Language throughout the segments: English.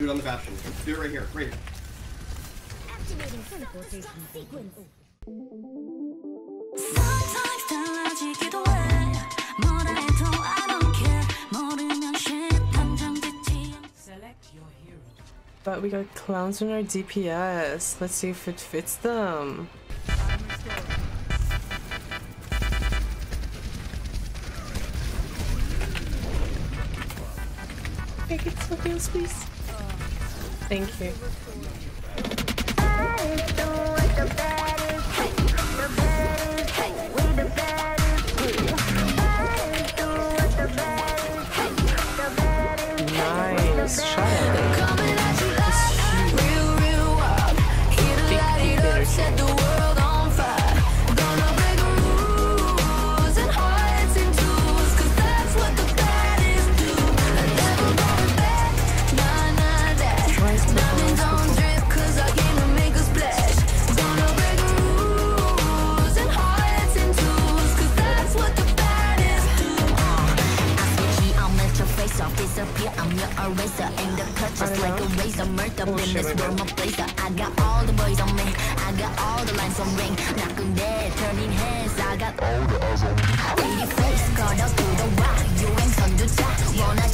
Do it on the Bastion. Do it right here. Right here. Activating teleportation sequence. Sometimes 달라지기도 해 뭐라 해도 I don't care 모르면 shit 단정짓지 But we got clowns in our DPS. Let's see if it fits them. Please. Thank you. Nice. disappear. I'm your eraser. And the clutch is like a razor. Murder oh, business, where my blazer. I got all the boys on me. I got all the lines on ring. Knocking dead, turning heads. I got all the eyes on me. Face, caught up to the rock. You ain't son to die.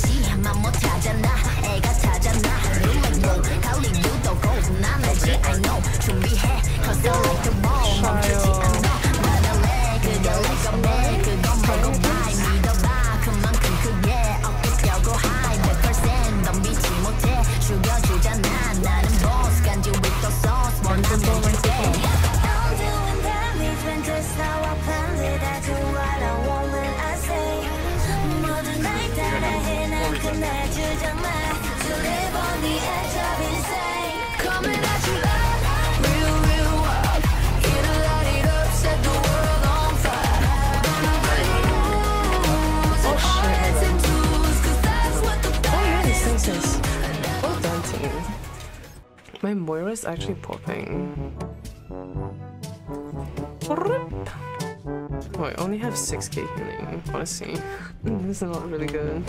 My Moira is actually popping. Oh, I only have 6k healing, honestly. this is not really good.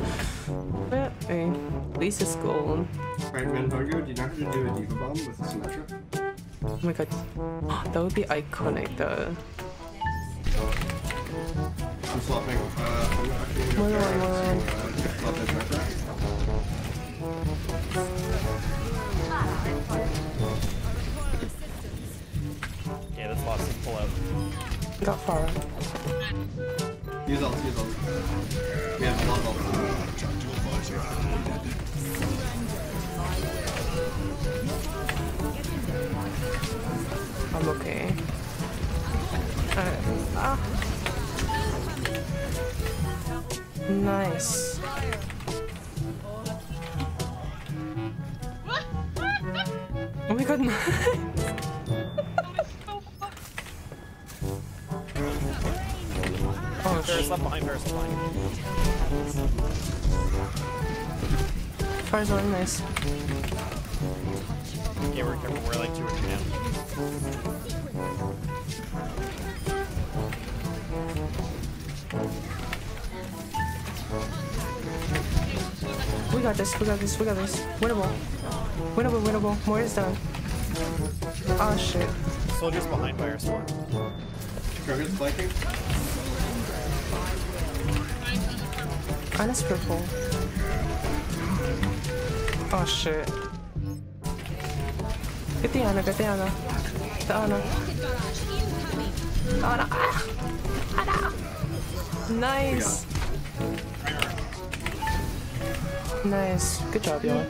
But hey, at least it's gold. Right, Mandargo, do you know how to do a D.Va Bomb with a Symmetra? Oh my god. That would be iconic though. I'm swapping. Uh, I'm actually Got far. Use ult, use ult. We have a lot of ult. I'm okay. Alright. Ah. Nice. Oh my god, Paris sh- left behind, Paris left behind. Fire's on, nice. Yeah, we're careful. We're like two or three down. We got this, we got this, we got this. Winnable. Winnable, winnable. More is done. Oh shit. Soldiers behind fire sword. Krogan's flanking. Ana's purple. Oh shit. Get the Ana, get the Ana. The Ana. Ana. Ah. Ana. Nice. Nice. Good job, y'all.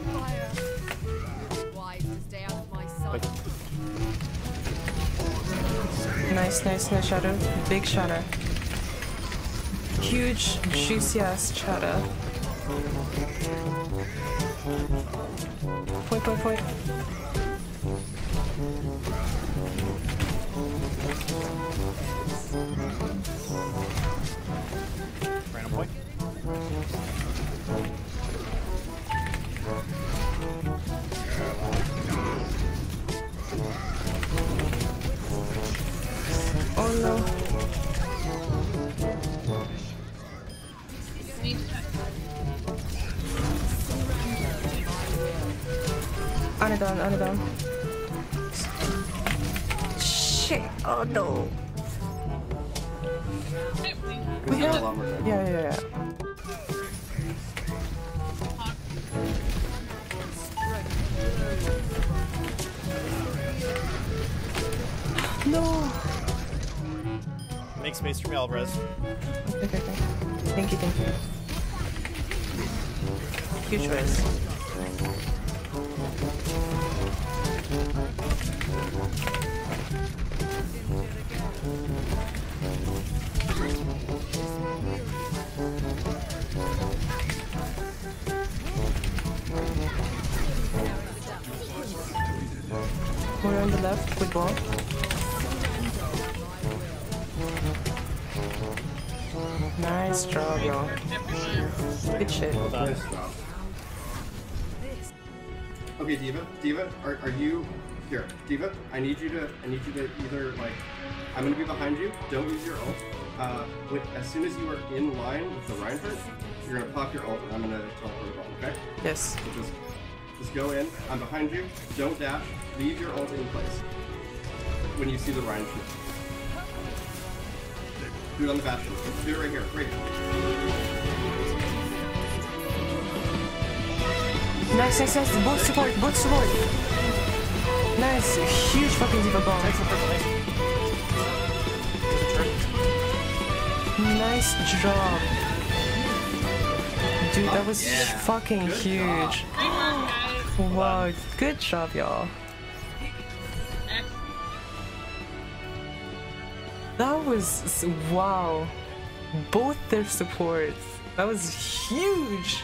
Nice, nice, nice shadow. Big shadow. Huge, juicy ass shadow. Point, point, point. Random point. Oh no. Ana down, Ana down. Shit. Oh no. We have- have a lot more time. Yeah, yeah, yeah. No. Make space for me, Alvarez. Okay, okay. Thank you, thank you. Huge choice. More on the left, good ball. Nice job, y'all. Good shit. Okay, D.Va, D.Va, are, are you here? D.Va, I need you to I need you to either like I'm gonna be behind you. Don't use your ult. Uh, with, as soon as you are in line with the Reinhardt, you're gonna pop your ult, and I'm gonna teleport it on. Okay? Yes. So just just go in. I'm behind you. Don't dash. Leave your ult in place. When you see the Rein shoot. Do it on the Bastion. Do it right here. Right here. Nice, nice, nice. Both support, both support. Nice. Huge fucking D.Va bomb. Nice for purple, nice. There's a turret. Nice job. Dude, that was Yeah. fucking Good huge. Wow, good job, y'all. That was wow. Both their supports. That was huge.